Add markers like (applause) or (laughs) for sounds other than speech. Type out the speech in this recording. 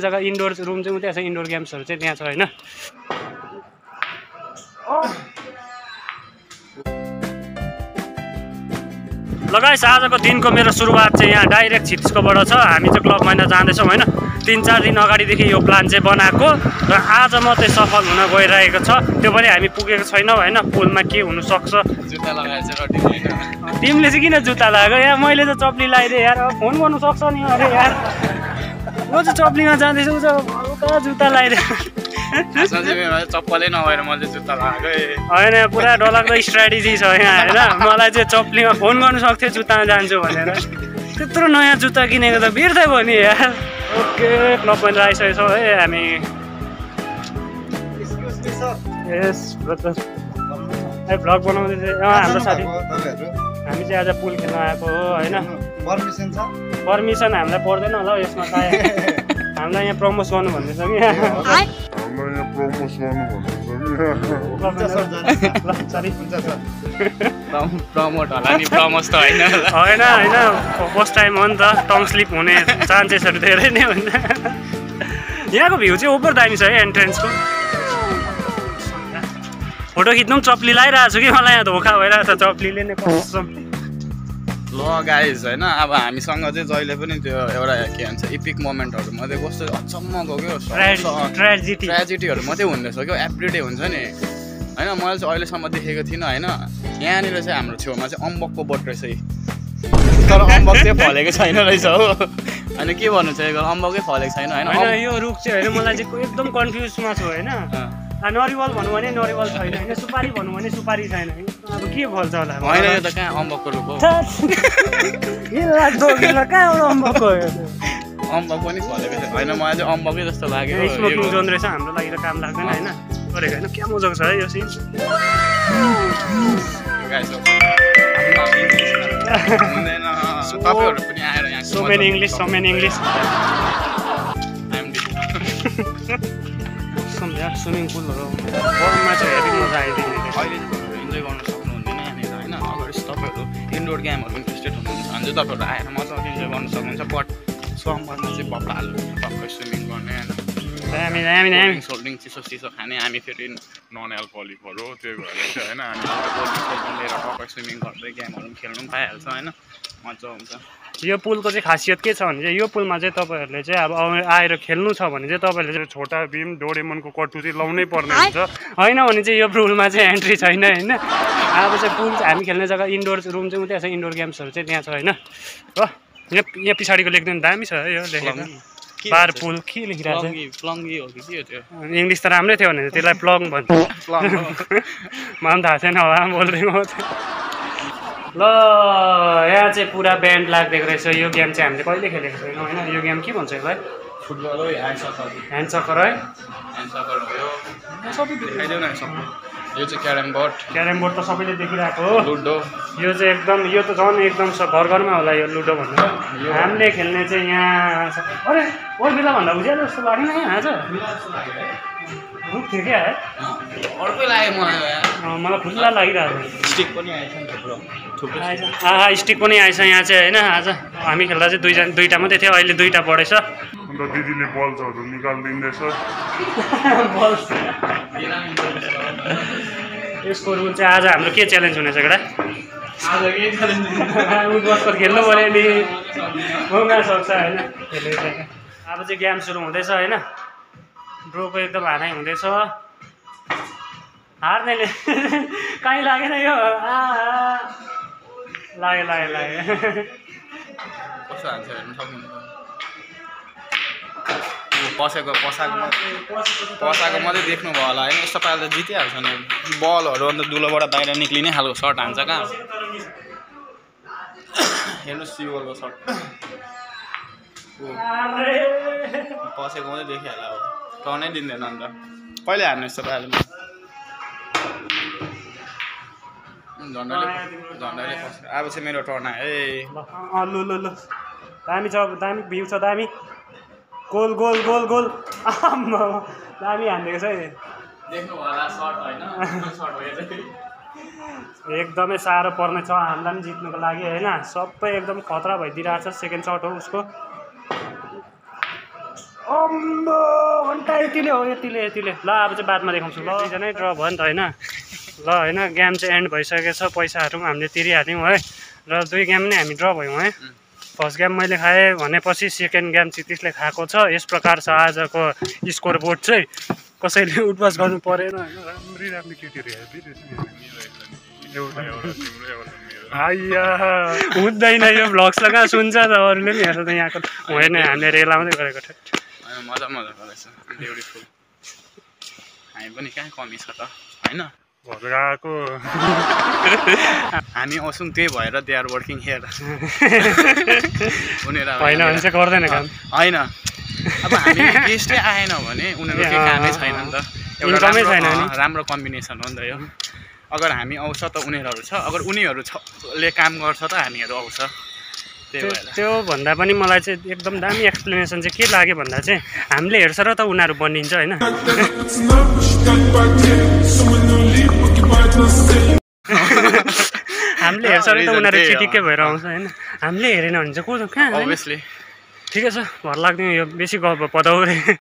जग्गा indoor room चाहिँ त्यहाँ छ इन्डोर गेम्सहरू चाहिँ त्यहाँ छ होइन? लगाइस आजको दिनको मेरो सुरुवात चाहिँ यहाँ डाइरेक्ट छिप्सकोबाट छ। हामी चाहिँ क्लब महिना जाँदैछौँ होइन? तिन चार दिन अगाडिदेखि यो प्लान चाहिँ बनाएको र आज मात्रै सफल हुन गइरहेको छ। त्यो पनि हामी पुगेको छैनौँ होइन? पुलमा के हुनसक्छ? जुत्ता लगाएछ र तिमीले चाहिँ किन जुत्ता लगाएको? यार मैले त चप्ली लगाइदिएँ यार। फोन गर्नु सक्छ नि अरे यार। म चाहिँ चप्लीमा जाँदैछु हल्का जुत्ता मेरो चप्पलै नभएर मैले जुत्ता लगाएको होइन पुरा डरलाग्दो स्ट्राटेजी छ यहाँ होइन मलाई चाहिँ चप्लीमा फोन गर्नु सक्थ्यो जुत्तामा जान्छु भनेर त्यत्रो नयाँ जुत्ता किनेको त बिर्दै भयो नि यार ओके क्लब पनि आइसकेको छौँ है हामी भ्लग बनाउँदै अँ हाम्रो साथी हामी चाहिँ आज पुल खेल्न आएको हो होइन पर्मिसन छ पर्मिसन हामीलाई पर्दैन होला हौ यसमा सायद हामीलाई यहाँ प्रमोट गर्नु भन्दैछ कि (laughs) हामीलाई यहाँ प्रमोस गर्नु भन्नुहुन्छ कि ल सरी। हुन्छ सर। प्रमोट होला नि प्रमोस त होइन होला। होइन होइन। फर्स्ट टाइम हो नि त टङ स्लिप हुने चान्सेसहरू धेरै नै हुन्छ यहाँको भ्यू चाहिँ ओभर दामी छ है एन्ट्रेन्सको। फोटो खिच्नु पनि चप्ली लगाइरहेको छु कि मलाई यहाँ धोका भइरहेको छ चप्लीले नै कसम ल गाइज होइन अब हामीसँग चाहिँ जहिले पनि त्यो एउटा के भन्छ इपिक मोमेन्टहरू मात्रै कस्तो अचम्मको क्या ट्रेजिटी ट्रेजेडीहरू मात्रै हुँदैछ क्या एभ्रिडे हुन्छ नि। होइन मैले चाहिँ अहिलेसम्म देखेको थिइनँ होइन। यहाँनिर चाहिँ हाम्रो छेउमा चाहिँ अम्बकको बोट रहेछ है। तर अम्बक चाहिँ फलेको छैन रहेछ हो। अनि के भन्नु चाहिँ अम्बकै फलेको छैन होइन? यो रुख चाहिँ होइन मलाई चाहिँ एकदम कन्फ्युजमा छु होइन। नरिवल भनौँ भने नरिवल छैन होइन सुपारी भनौँ भने सुपारी छैन अब के फल्छ होला होइन यो त कहाँ अम्बकको रुख हो? (laughs) लाग्दो कहाँबाट अम्बकको हो यो? अम्बक पनि फलेको छ। होइन मलाई चाहिँ अम्बकै जस्तो लाग्यो यो स्मोकिङ यो- जोन रहेछ हाम्रो लागि त काम लाग्दैन होइन? गरेको होइन? क्या मजाको छ है यो सिन? Guys, हो। हुँदैन। तपाईँहरू पनि आएर यहाँ सो मेन इङ्ग्लिस सो मेन इङ्ग्लिस स्विमिङ पुलहरू गरममा चाहिँ हेभी मजा आइदिने इन्जोय गर्न सक्नुहुँदैन यहाँनिर होइन अगर तपाईँहरू इन्डोर गेमहरू इन्ट्रेस्टेड हुनुहुन्छ भने चाहिँ तपाईँहरू आएर मजाले इन्जोय गर्न सक्नुहुन्छ बट समरमा चाहिँ बब्लाहाल्नु टक्कै स्विमिङ गर्ने होइन। दामी दामी दामी कोल्ड सोल्ड ड्रिङ्क चिसो चिसो खाने हामी फेरि नन एल्कोहलिकहरू हो त्यो भएर चाहिँ होइन हामी लिएर टक्कै स्विमिङ गर्दै गेमहरू पनि खेल्नु पनि पाइहाल्छ होइन मजा हुन्छ यो पुलको चाहिँ खासियत के छ भने चाहिँ यो पुलमा चाहिँ तपाईँहरूले चाहिँ अब आएर खेल्नु छ भने चाहिँ तपाईँहरूले चाहिँ छोटा भीम डोरेमनको कट्टु चाहिँ लाउनै पर्ने हुन्छ। होइन भने चाहिँ यो पुलमा चाहिँ एन्ट्री छैन होइन? अब चाहिँ पुल हामी खेल्ने जग्गा इन्डोर रुम चाहिँ त्यहाँ छ इन्डोर गेम्सहरू चाहिँ त्यहाँ छ होइन? हो? यहाँ यहाँ पछाडिको लेख्दैन दामी छ है यो लेखेको। बार पुल के लेखिरहेको छ? इङ्ग्लिस त राम्रै थियो भने त्यसलाई प्लङ भन्छ (laughs) (laughs) मलाई पनि थाहा छैन होला बोल्दै म। ल यहाँ चाहिँ पुरा ब्यान्ड लाग्दिएको रहेछ। यो गेम चाहिँ हामीले कहिले खेलेको छैनौँ होइन? यो गेम के भन्छ यसलाई? फुटबल हो ह्यान्ड सकर ह्यान्ड सकर है? ह्यान्ड सकर न यो चाहिँ क्यारम बोर्ड। क्यारम बोर्ड त सबैले देखिरहेको हो। लुडो। यो चाहिँ एकदम यो त झन् एकदम छ घर घरमा होला यो लुडो भन्नु। हामीले खेल्ने चाहिँ यहाँ अरे अरू बेला भन्दा उज्यालो जस्तो लागेन यहाँ आज। रुख थियो क्या है? अर्कै लाग्यो मलाई यार। अँ, मलाई खुल्ला लागिरहेको स्टिक पनि आएछ नि थुप्रो। आएछ। आहा स्टिक पनि आएछ यहाँ चाहिँ होइन? आज हामी खेल्दा चाहिँ दुईजना दुईवटा मात्रै थियो। अहिले दुईवटा बढेछ अन्त दिदीले बल्छहरू निकालिदिँदैछ। यसको रुल चाहिँ आज हाम्रो के च्यालेन्ज हुनेछ केटा? (laughs) बस्कर खेल्नु पऱ्यो नि। सक्छ होइन। अब चाहिँ गेम सुरु हुँदैछ होइन। ब्रोको एकदम हानाइ हुँदैछ। हार्नेले (laughs) कहीँ लागेन यो। आ, आ। लाग्यो लाग्यो लाग्यो। पसेको पसाएको मात्रै पसाएको मात्रै देख्नुभयो होला होइन? यस्तो पाराले त जितिहाल्छ नि। बलहरू अन्त दुलोबाट बाहिर निक्लिने खालको सर्ट हान्छ कहाँ? हेर्नुहोस् सिवलको सर्ट पसेको मात्रै देखिहाल्यो अब। टर्नै दिँदैन अन्त। कहिले हान्नु यस्तो पाराले? झन्डाले झन्डाले अब चाहिँ मेरो टर्न आयो। है लु लु लु। दामी छ दामी भ्यू छ दामी। Goal goal goal goal. आम्मा, दामी हानिदिएको छ है। एकदमै साह्रो पर्ने छ हामीलाई पनि जित्नुको लागि होइन? सबै एकदम खतरा भइदिइरहेको छ सेकेन्ड सर्ट हो उसको। अम्बो घन्टा यतिले हो यतिले यतिले। ल अब चाहिँ बादमा देखाउँछु। ल दुईजनै ड्र भयो नि त होइन? ल होइन गेम चाहिँ एन्ड भइसकेको छ पैसाहरू पनि हामीले तिरिहाल्यौँ है। र दुई गेम नै हामी ड्र भयौँ है। फर्स्ट गेम मैले खाएँ भनेपछि सेकेन्ड गेम चितिसले खाएको छ। यस प्रकार छ आजको स्कोर बोर्ड चाहिँ। कसैले उठबस गर्नु परेन होइन। राम्री केटीहरू हेर्दै आइया। हुँदैन यो भ्लग्सलाई कहाँ सुन्छ त? अरूले पनि हेर्छ त यहाँको। होइन हामीले रेलाउँदै गरेको थियो। मजा रहेछ ब्युटिफुल हामी पनि कहाँ कमी छ त? होइन? भद्राको। (laughs) हामी आउँछौँ त्यही भएर दे आर वर्किङ हेयर। (laughs) उनीहरू होइन भने चाहिँ गर्दैन काम। होइन। अब हामी गेस्टै आएन भने उनीहरू केही कामै छैन नि त। एउटा इन्कमै छैन राम्रो कम्बिनेसन हो नि त यो। अगर हामी आउँछ त उनीहरू छ। अगर उनीहरू छ ले काम गर्छ त हामीहरू आउँछ। त्यही त्यो भएर। त्यो भन्दा पनि मलाई चाहिँ एकदम दामी एक्सप्लेनेसन चाहिँ के लाग्यो भन्दा चाहिँ हामीले हेर्छ र त उनीहरू बनिन्छ होइन। (laughs) हेर्छ त उनीहरू। चिटिक्कै भएर आउँछ होइन? हामीले हेरेन भने चाहिँ को कहाँ ठिकै छ भर लाग्दैन यो बेसी गफ पदाउरे